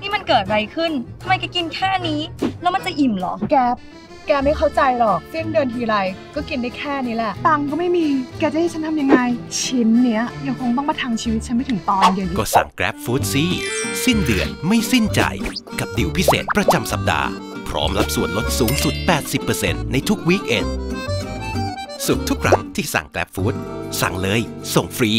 นี่มันเกิดอะไรขึ้น ทำไมแกกินแค่นี้ แล้วมันจะอิ่มเหรอ แกปแกไม่เข้าใจหรอกเส้งเดินทีไร ก็กินได้แค่นี้แหละ ตังค์ก็ไม่มี แกจะให้ฉันทำยังไง ชิ้นเนี้ยยังคงต้องมาทางชีวิตฉันไม่ถึงตอนเดียวก็สั่ง Grab Food สิสิ้นเดือนไม่สิ้นใจ กับดิวพิเศษประจำสัปดาห์ พร้อมรับส่วนลดสูงสุด 80%ในทุกวีคเอนสุดทุกครั้งที่สั่ง Grab Food สั่งเลย ส่งฟรี